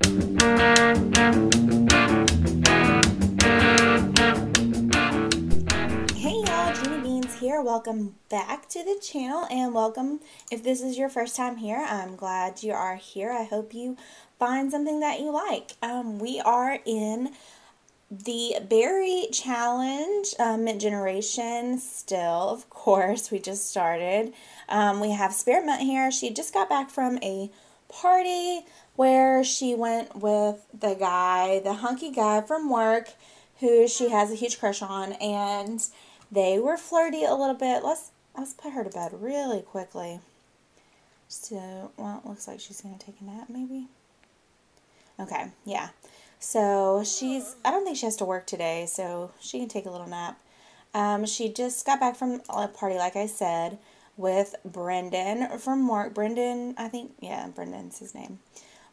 Hey y'all, Jeannie Beans here. Welcome back to the channel and welcome if this is your first time here. I'm glad you are here. I hope you find something that you like. Um, we are in the berry challenge um, generation still of course we just started um, we have spirit mint here she just got back from a party where she went with the guy the hunky guy from work who she has a huge crush on and they were flirty a little bit let's let's put her to bed really quickly so well it looks like she's gonna take a nap maybe okay yeah so she's, I don't think she has to work today, so she can take a little nap. Um, she just got back from a party, like I said, with Brendan from work. Brendan, I think, yeah, Brendan's his name.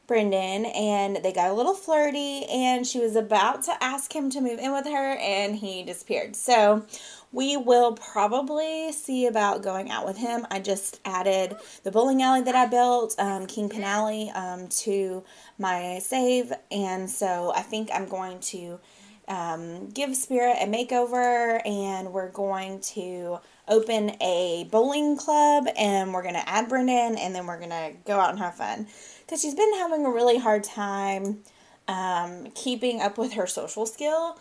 Brendan, and they got a little flirty, and she was about to ask him to move in with her, and he disappeared. So we will probably see about going out with him. I just added the bowling alley that I built, um, Kingpin Alley, um, to my save. And so I think I'm going to um, give Spirit a makeover and we're going to open a bowling club and we're going to add Brendan and then we're going to go out and have fun. Because she's been having a really hard time um, keeping up with her social skill.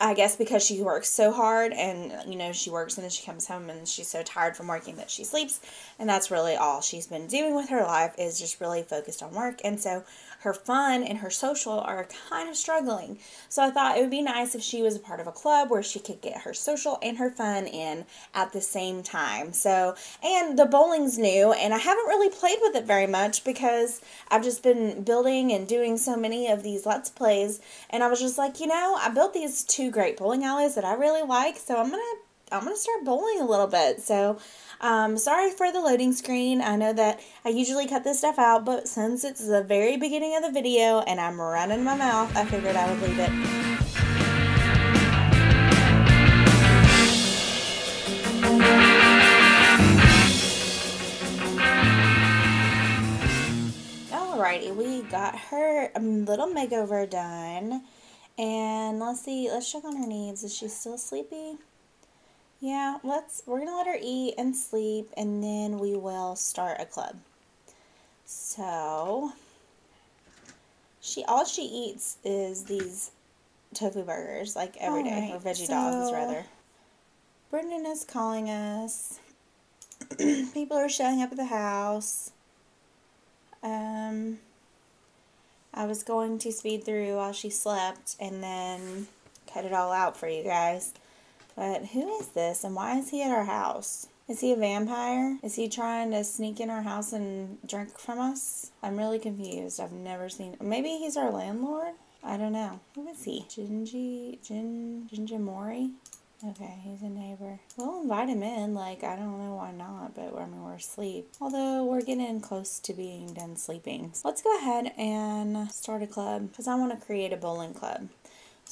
I guess because she works so hard and you know she works and then she comes home and she's so tired from working that she sleeps and that's really all she's been doing with her life is just really focused on work and so her fun and her social are kind of struggling. So I thought it would be nice if she was a part of a club where she could get her social and her fun in at the same time. So, and the bowling's new and I haven't really played with it very much because I've just been building and doing so many of these Let's Plays and I was just like, you know, I built these two great bowling alleys that I really like, so I'm going to I'm going to start bowling a little bit. So um, sorry for the loading screen. I know that I usually cut this stuff out, but since it's the very beginning of the video and I'm running my mouth, I figured I would leave it. Alrighty, we got her little makeover done. And let's see, let's check on her needs. Is she still sleepy? Yeah, let's, we're going to let her eat and sleep and then we will start a club. So, she, all she eats is these tofu burgers, like every all day, right, or veggie so dogs rather. Brendan is calling us. People are showing up at the house. Um, I was going to speed through while she slept and then cut it all out for you guys. But who is this and why is he at our house? Is he a vampire? Is he trying to sneak in our house and drink from us? I'm really confused. I've never seen. Maybe he's our landlord? I don't know. Who is he? Gingy, Gin, Mori. Okay, he's a neighbor. We'll invite him in. Like, I don't know why not, but I mean, we're asleep. Although, we're getting close to being done sleeping. So let's go ahead and start a club because I want to create a bowling club.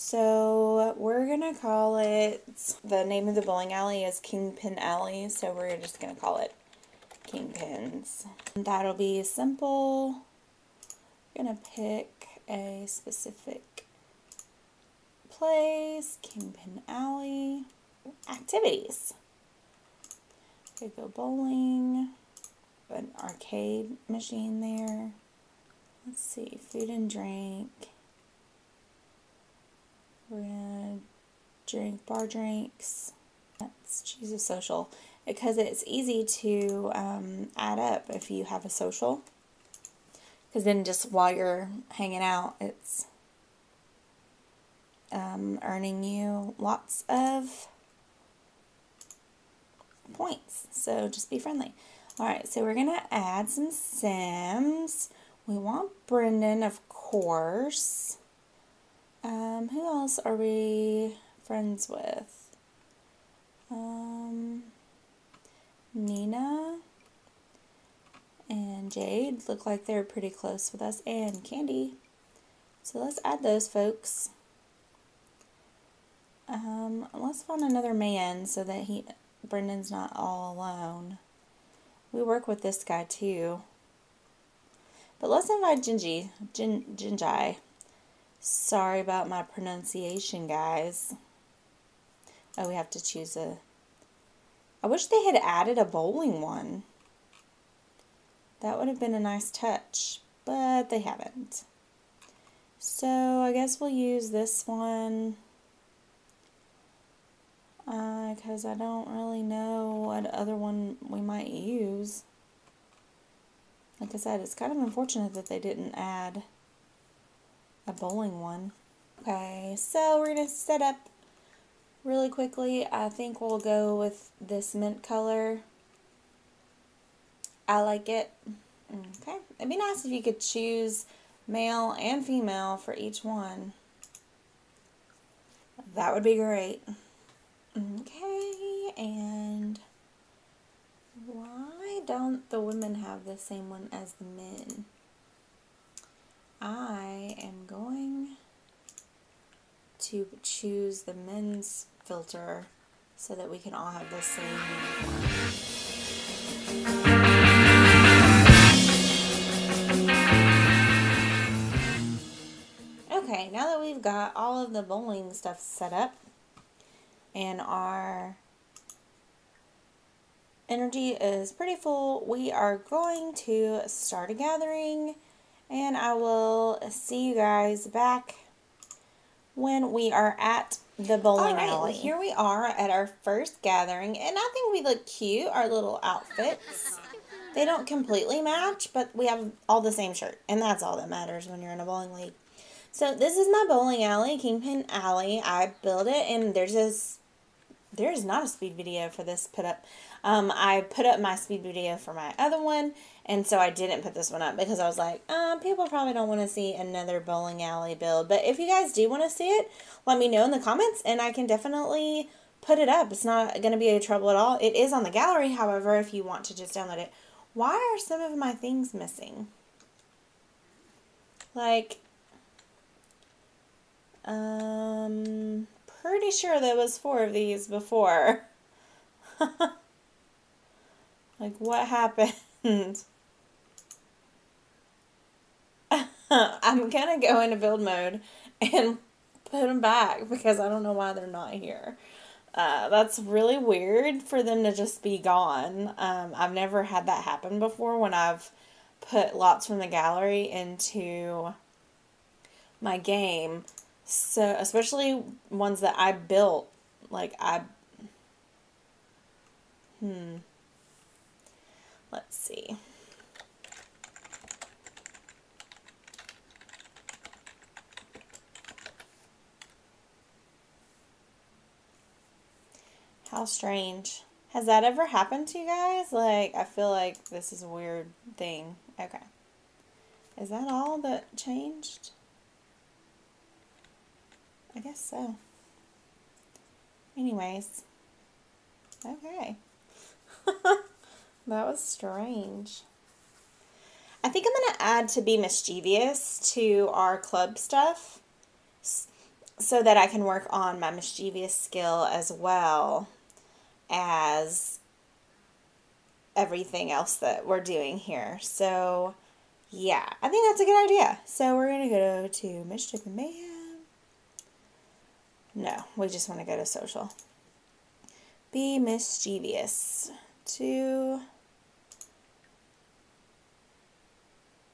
So we're gonna call it, the name of the bowling alley is Kingpin Alley, so we're just gonna call it Kingpins. That'll be simple. We're gonna pick a specific place, Kingpin Alley, activities. Could go bowling, an arcade machine there. Let's see, food and drink. We're gonna drink bar drinks. Let's choose a social because it's easy to um, add up if you have a social. Because then just while you're hanging out, it's um, earning you lots of points. So just be friendly. Alright, so we're going to add some Sims. We want Brendan, of course. Um, who else are we friends with? Um, Nina and Jade look like they're pretty close with us, and Candy. So let's add those folks. Um, let's find another man so that he Brendan's not all alone. We work with this guy too. But let's invite Gingy. Gin, Gingy. Sorry about my pronunciation, guys. Oh, we have to choose a... I wish they had added a bowling one. That would have been a nice touch, but they haven't. So I guess we'll use this one because uh, I don't really know what other one we might use. Like I said, it's kind of unfortunate that they didn't add a bowling one. Okay, so we're going to set up really quickly. I think we'll go with this mint color. I like it. Okay, it'd be nice if you could choose male and female for each one. That would be great. Okay, and why don't the women have the same one as the men? I am going to choose the men's filter so that we can all have the same uniform. Okay, now that we've got all of the bowling stuff set up and our energy is pretty full, we are going to start a gathering and I will see you guys back when we are at the bowling right, alley. Here we are at our first gathering and I think we look cute, our little outfits. They don't completely match, but we have all the same shirt and that's all that matters when you're in a bowling league. So this is my bowling alley, Kingpin Alley. I built it and there's this, there is not a speed video for this put up. Um, I put up my speed video for my other one and so I didn't put this one up because I was like, um, people probably don't want to see another bowling alley build. But if you guys do want to see it, let me know in the comments and I can definitely put it up. It's not going to be a trouble at all. It is on the gallery, however, if you want to just download it. Why are some of my things missing? Like, um, pretty sure there was four of these before. like, what happened? I'm gonna go into build mode and put them back because I don't know why they're not here. Uh, that's really weird for them to just be gone. Um, I've never had that happen before when I've put lots from the gallery into my game so, especially ones that I built, like I, hmm, let's see. How strange. Has that ever happened to you guys? Like, I feel like this is a weird thing. Okay. Is that all that changed? I guess so. Anyways. Okay. that was strange. I think I'm going to add to be mischievous to our club stuff so that I can work on my mischievous skill as well as everything else that we're doing here. So, yeah, I think that's a good idea. So we're going to go to Mischief and Mayhem. No, we just want to go to social. Be mischievous. To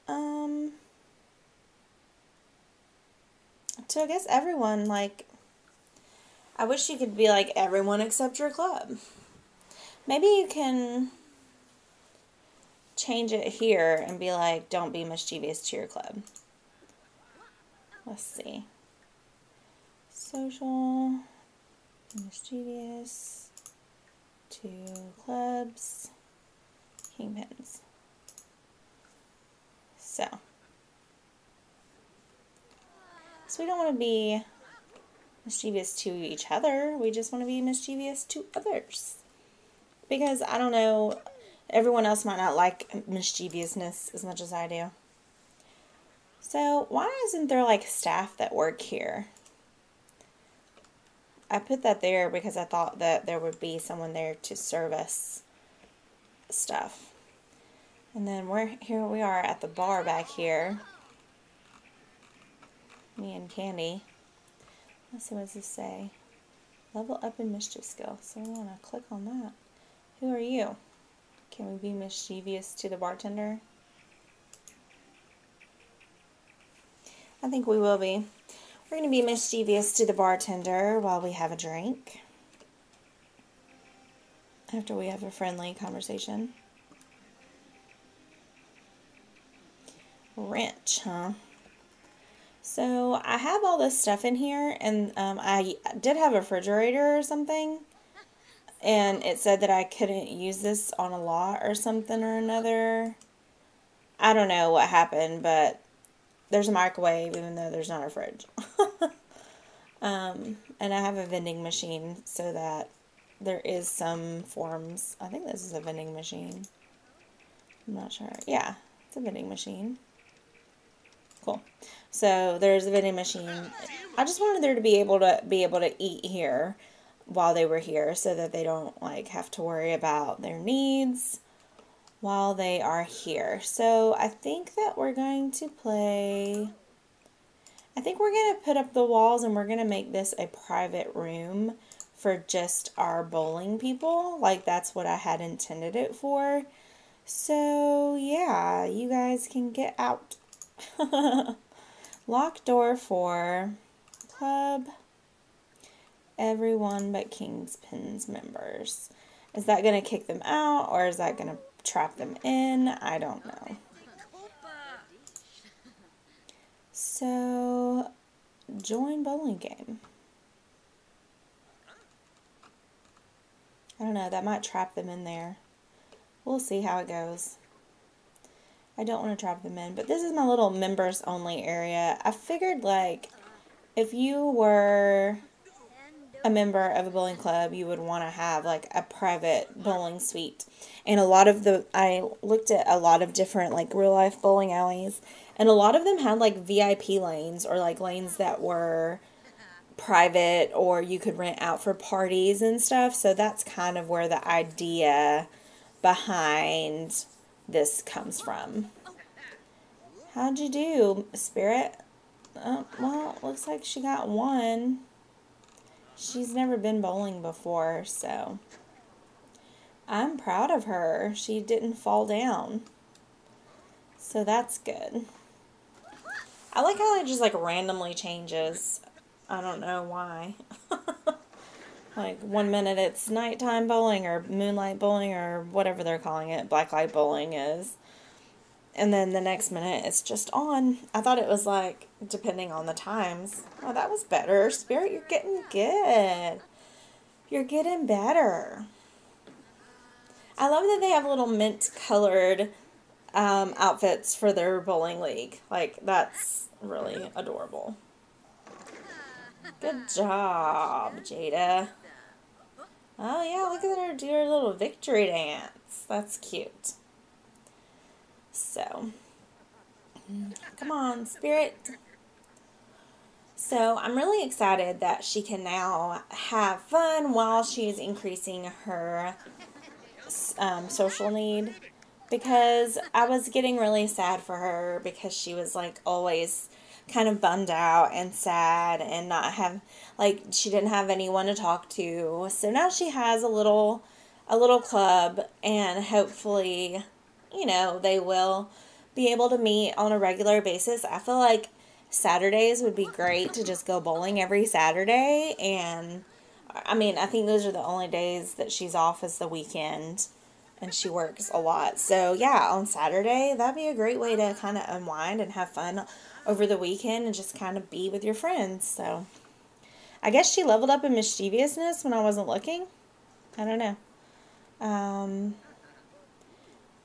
um to I guess everyone like I wish you could be like everyone except your club. Maybe you can change it here and be like don't be mischievous to your club. Let's see social, mischievous, two clubs, kingpins. So, so we don't want to be mischievous to each other. We just want to be mischievous to others. Because, I don't know, everyone else might not like mischievousness as much as I do. So, why isn't there, like, staff that work here? I put that there because I thought that there would be someone there to service stuff. And then we're here we are at the bar back here. Me and Candy. Let's see what does this say. Level up in mischief skill. So we want to click on that. Who are you? Can we be mischievous to the bartender? I think we will be. We're going to be mischievous to the bartender while we have a drink. After we have a friendly conversation. Wrench, huh? So I have all this stuff in here, and um, I did have a refrigerator or something, and it said that I couldn't use this on a lot or something or another. I don't know what happened, but there's a microwave even though there's not a fridge. um, and I have a vending machine so that there is some forms. I think this is a vending machine. I'm not sure. Yeah, it's a vending machine. Cool. So there's a vending machine. I just wanted there to be able to be able to eat here while they were here so that they don't like have to worry about their needs while they are here. So I think that we're going to play, I think we're going to put up the walls and we're going to make this a private room for just our bowling people. Like that's what I had intended it for. So yeah, you guys can get out. Lock door for club everyone but Kingpin's members. Is that going to kick them out or is that going to trap them in. I don't know. So, join bowling game. I don't know, that might trap them in there. We'll see how it goes. I don't want to trap them in, but this is my little members only area. I figured like if you were a member of a bowling club, you would want to have like a private bowling suite. And a lot of the, I looked at a lot of different like real life bowling alleys, and a lot of them had like VIP lanes or like lanes that were private or you could rent out for parties and stuff. So that's kind of where the idea behind this comes from. How'd you do, Spirit? Uh, well, looks like she got one. She's never been bowling before, so I'm proud of her. She didn't fall down. So that's good. I like how it just like randomly changes. I don't know why. like one minute it's nighttime bowling or moonlight bowling or whatever they're calling it, blacklight bowling is and then the next minute it's just on. I thought it was like depending on the times. Oh, that was better. Spirit, you're getting good. You're getting better. I love that they have little mint colored um, outfits for their bowling league. Like, that's really adorable. Good job, Jada. Oh, yeah, look at her do her little victory dance. That's cute. So, come on, Spirit. So, I'm really excited that she can now have fun while she's increasing her um, social need because I was getting really sad for her because she was like always kind of bummed out and sad and not have like she didn't have anyone to talk to. So now she has a little a little club and hopefully you know, they will be able to meet on a regular basis. I feel like Saturdays would be great to just go bowling every Saturday. And I mean, I think those are the only days that she's off is the weekend and she works a lot. So, yeah, on Saturday, that'd be a great way to kind of unwind and have fun over the weekend and just kind of be with your friends. So, I guess she leveled up in mischievousness when I wasn't looking. I don't know. Um,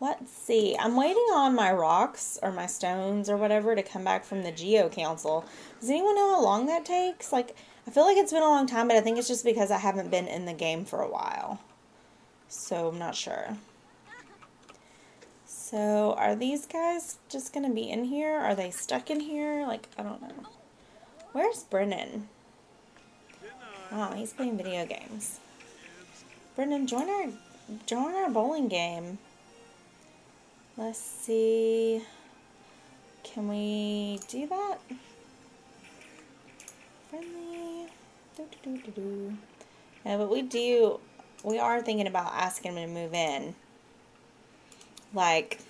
Let's see. I'm waiting on my rocks or my stones or whatever to come back from the Geo Council. Does anyone know how long that takes? Like, I feel like it's been a long time, but I think it's just because I haven't been in the game for a while. So, I'm not sure. So, are these guys just going to be in here? Are they stuck in here? Like, I don't know. Where's Brennan? Oh, he's playing video games. Brennan, join our, join our bowling game. Let's see. Can we do that? Friendly. Do, do, do, do, Yeah, but we do, we are thinking about asking him to move in. Like,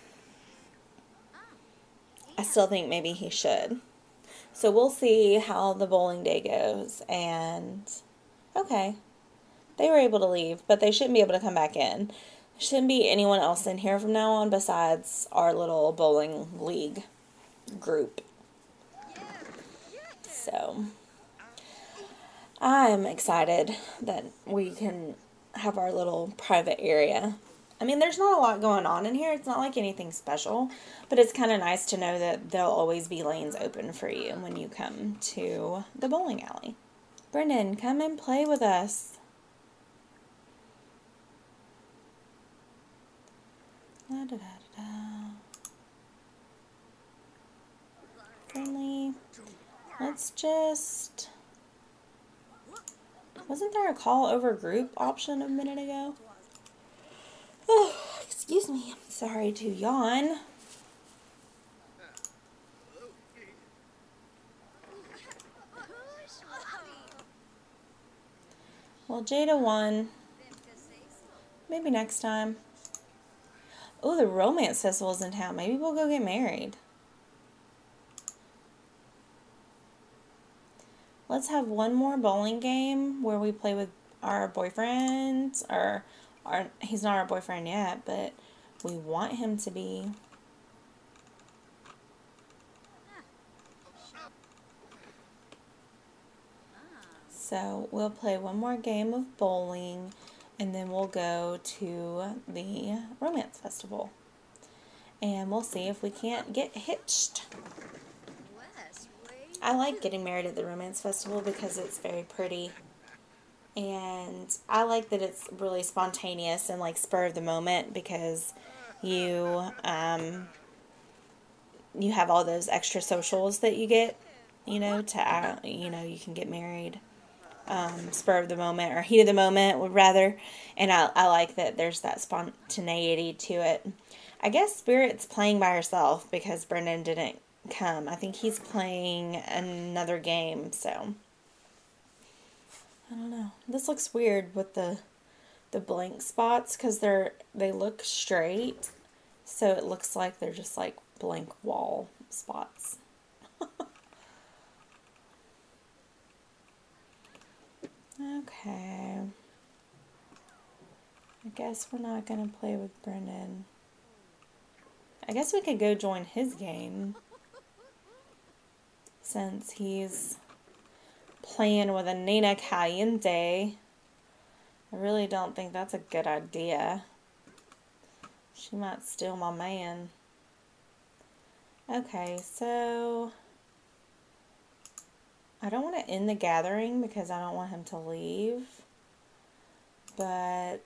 I still think maybe he should. So we'll see how the bowling day goes. And, okay. They were able to leave, but they shouldn't be able to come back in. Shouldn't be anyone else in here from now on besides our little bowling league group. So, I'm excited that we can have our little private area. I mean, there's not a lot going on in here. It's not like anything special, but it's kind of nice to know that there'll always be lanes open for you when you come to the bowling alley. Brendan, come and play with us. Da, da, da, Friendly. Let's just... Wasn't there a call over group option a minute ago? Oh, excuse me. I'm sorry to yawn. Well, Jada won. Maybe next time. Oh, the romance festival's in town. Maybe we'll go get married. Let's have one more bowling game where we play with our boyfriends. Or, our, he's not our boyfriend yet, but we want him to be. So we'll play one more game of bowling and then we'll go to the romance festival. And we'll see if we can't get hitched. I like getting married at the romance festival because it's very pretty. And I like that it's really spontaneous and like spur of the moment because you um, you have all those extra socials that you get you know to uh, you know you can get married um, spur of the moment or heat of the moment would rather. And I, I like that there's that spontaneity to it. I guess spirit's playing by herself because brendan didn't come. I think he's playing another game so. I don't know. This looks weird with the the blank spots because they're they look straight so it looks like they're just like blank wall spots Okay. I guess we're not going to play with Brennan. I guess we could go join his game. Since he's playing with a Nina Caliente. I really don't think that's a good idea. She might steal my man. Okay, so... I don't want to end the gathering because I don't want him to leave. But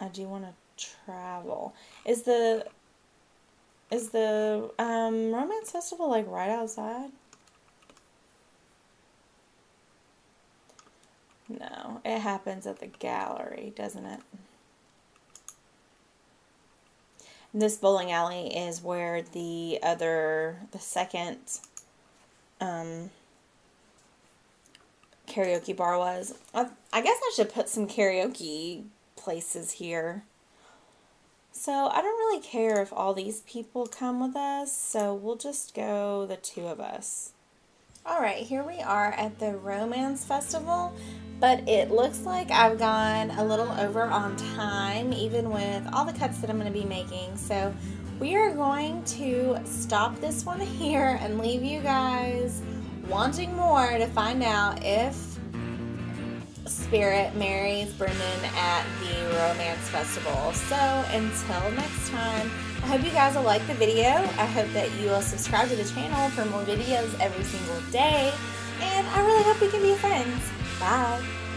I do want to travel. Is the is the um, romance festival like right outside? No, it happens at the gallery, doesn't it? This bowling alley is where the other, the second um, karaoke bar was. I, I guess I should put some karaoke places here. So I don't really care if all these people come with us, so we'll just go the two of us. Alright, here we are at the Romance Festival, but it looks like I've gone a little over on time, even with all the cuts that I'm going to be making. So we are going to stop this one here and leave you guys wanting more to find out if Spirit marries Brendan at the Romance Festival. So until next time, I hope you guys will like the video. I hope that you will subscribe to the channel for more videos every single day. And I really hope we can be friends. Bye.